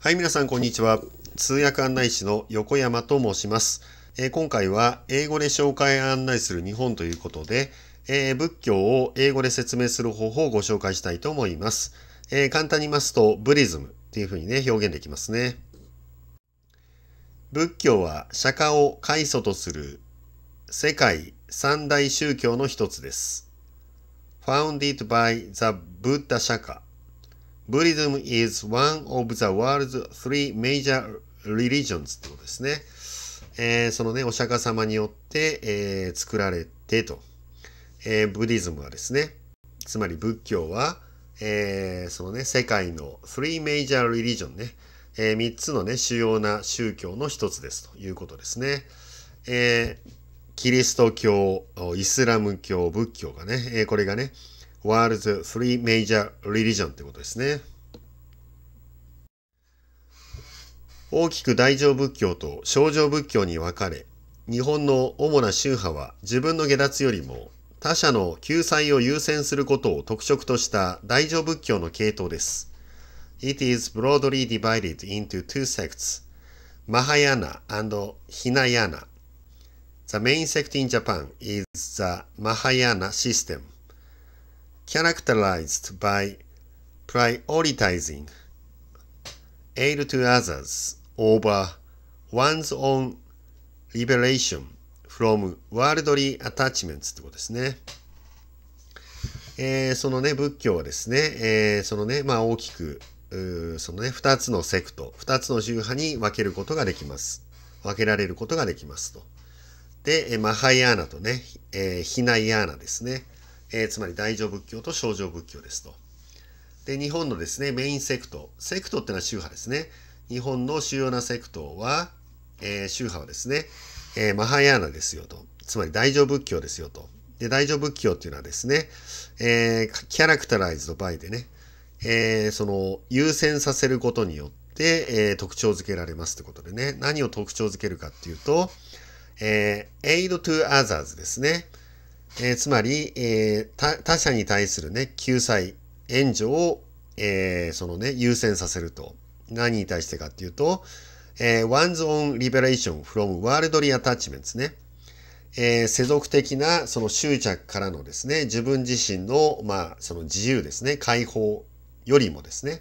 はい、皆さん、こんにちは。通訳案内士の横山と申します。えー今回は、英語で紹介案内する日本ということで、えー仏教を英語で説明する方法をご紹介したいと思います。えー簡単に言いますと、ブリズムっていうふうにね、表現できますね。仏教は釈迦を開祖とする世界三大宗教の一つです。Founded by the Buddha 釈迦 Buddhism is one of the world's three major religions ってことですね。えーそのね、お釈迦様によって、えー作られてと。えーブディズムはですね、つまり仏教は、えーそのね、世界の three major religion ね、え3つのね、主要な宗教の一つですということですね。えーキリスト教、イスラム教、仏教がね、えーこれがね、World's Three Major Religion ってことですね。大きく大乗仏教と小乗仏教に分かれ、日本の主な宗派は自分の下脱よりも他者の救済を優先することを特色とした大乗仏教の系統です。It is broadly divided into two sects, Mahayana and Hinayana. The main sect in Japan is the Mahayana system, characterized by prioritizing aid to others over one's own liberation from worldly attachments ってことですね。えーそのね、仏教はですね、えーそのね、まあ大きく、そのね、二つのセクト、二つの宗派に分けることができます。分けられることができますと。で、 Mahayana とね、えー Hinayana ですね。えーつまり大乗仏教と小乗仏教ですと。で、日本のですね、 main sect。sect ってのは宗派ですね。日本の主要な sect は、えー宗派はですね、えー Mahayana ですよと。つまり大乗仏教ですよと。で、大乗仏教っていうのはですね、えー characterized by でね、えーその優先させることによって、えー特徴づけられますってことでね、何を特徴づけるかっていうと、えー aid to others ですね。えーつまり、えー他者に対するね、救済、援助を、えーそのね、優先させると。何に対してかっていうと、えー one's own liberation from worldly attachments ね。えー世俗的なその執着からのですね、自分自身の、まあ、その自由ですね、解放よりもですね、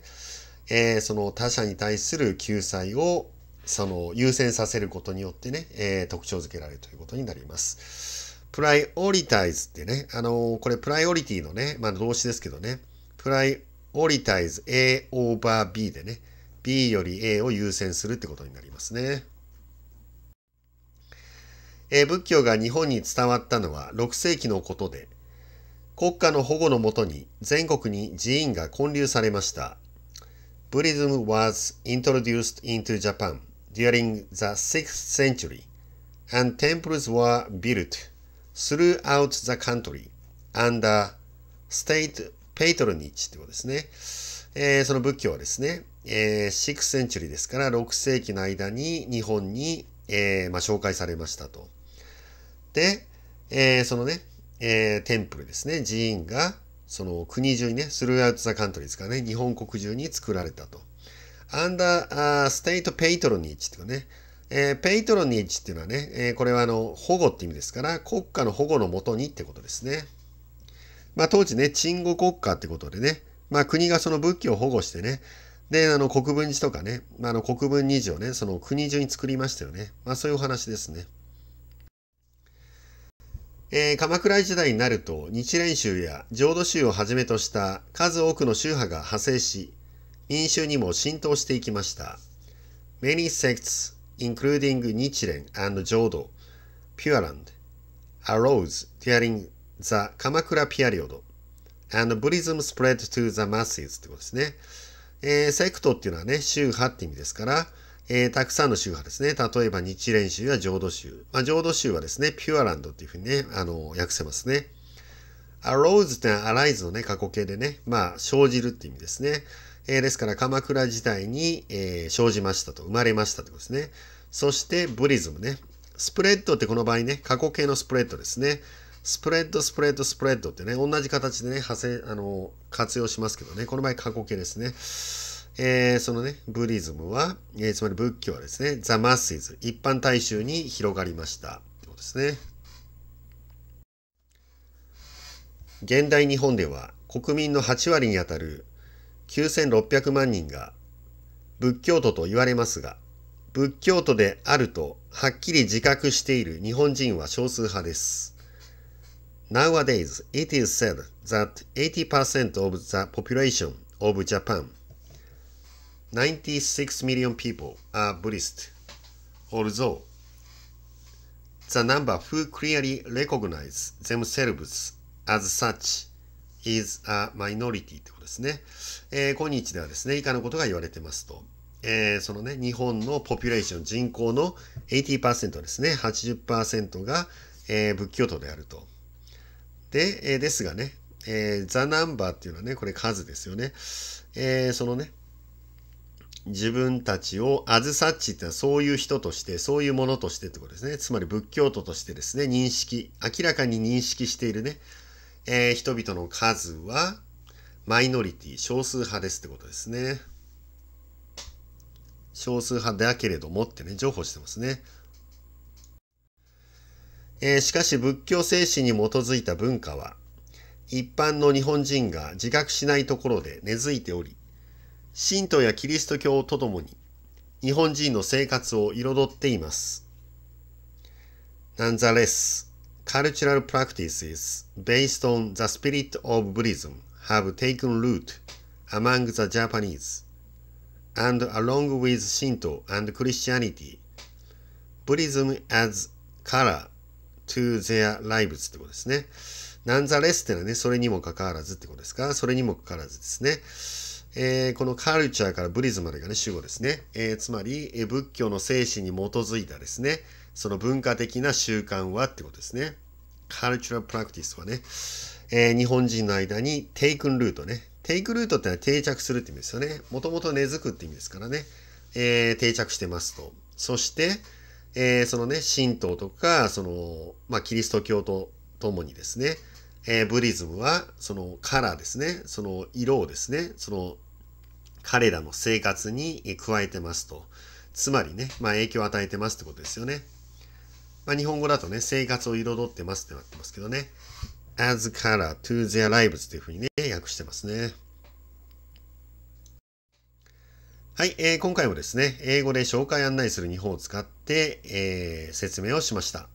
えーその他者に対する救済をその優先させることによってね、えー特徴づけられるということになります。プライオリタイズってね、あのーこれプライオリティのね、まあ動詞ですけどね、プライオリタイズ A over B でね、B より A を優先するってことになりますね。えー仏教が日本に伝わったのは6世紀のことで、国家の保護のもとに全国に寺院が建立されました。Buddhism was introduced into Japan during the 6th century, and temples were built throughout the country under state patronage ってことですね。えーその仏教はですね、えー、6th century ですから6世紀の間に日本に、えーまあ、紹介されましたと。で、えーそのね、えーテンプルですね、寺院が、その国中にね、 throughout the country ですからね、日本国中に作られたと。 under、state patronage っていうかね、えー patronage っていうのはね、えーこれはあの、保護って意味ですから、国家の保護のもとにってことですね。まあ当時ね、鎮護国家ってことでね、まあ国がその仏教を保護してね、で、あの国分寺とかね、まあ、あの国分尼寺ね、その国中に作りましたよね。まあそういうお話ですね。えー鎌倉時代になると日蓮宗や浄土宗をはじめとした数多くの宗派が派生し民衆にも浸透していきました。Many sects, including 日蓮 and 浄土 Pure Land, arose during the 鎌倉 period and Buddhism spread to the masses ってことですね。えーセクトっていうのはね、宗派って意味ですから、えーたくさんの宗派ですね。例えば日蓮宗や浄土宗。まあ、浄土宗はですね、ピュアランドっていうふうにね、あの、訳せますね。arose ってのは arise のね、過去形でね、まあ、生じるって意味ですね。えーですから、鎌倉時代に、えー生じましたと、生まれましたってことですね。そして、 Buddhism ね。 spread ってこの場合ね、過去形の spread ですね。 spread、spread、spread ってね、同じ形でね、派生、あの、活用しますけどね、この場合過去形ですね。えー、そのね、 Buddhism は、えー、つまり仏教はですね、 the masses、一般大衆に広がりました。ということですね。現代日本では国民の8割にあたる9600万人が仏教徒と言われますが、仏教徒であるとはっきり自覚している日本人は少数派です。Nowadays, it is said that 80% of the population of Japan, 96 million people, are Buddhist, although the number who clearly recognize themselves as such is a minority ってことですね。えー、今日ではですね、以下のことが言われてますと。えー、そのね、日本のポピュレーション、人口の80%ですね、80%が、えー、仏教徒であると。で、えー、ですがね、えー、ザ・ナンバーっていうのはね、これ数ですよね。えー、そのね、自分たちをアズサッチってのはそういう人として、そういうものとしてってことですね。つまり仏教徒としてですね、認識、明らかに認識しているね、えー、人々の数はマイノリティ、少数派ですってことですね。少数派だけれどもってね、情報してますね。えー、しかし仏教精神に基づいた文化は、一般の日本人が自覚しないところで根付いており、神道やキリスト教とともに日本人の生活を彩っています。Nonetheless, cultural practices based on the spirit of Buddhism have taken root among the Japanese, and along with Shinto and Christianity, Buddhism as color to their lives ってことですね。なんざレスってのはね、それにもかかわらずってことですかそれにもかかわらずですね。えー、このカルチャーからブリズムまでがね、主語ですね。えー、つまり、えー、仏教の精神に基づいたですね、その文化的な習慣はってことですね。カルチュラルプラクティスはね、えー、日本人の間にテイクンルートね。テイクルートってのは定着するって意味ですよね。もともと根付くって意味ですからね。えー、定着してますと。そして、えー、そのね、神道とか、その、まあ、キリスト教とともにですね、えー、ブリズムは、そのカラーですね、その色をですね、その、彼らの生活に加えてますと。つまりね、まあ、影響を与えてますってことですよね。まあ、日本語だとね、生活を彩ってますってなってますけどね。as color to their lives というふうにね、訳してますね。はい、えー、今回もですね、英語で紹介案内する日本を使って、えー、説明をしました。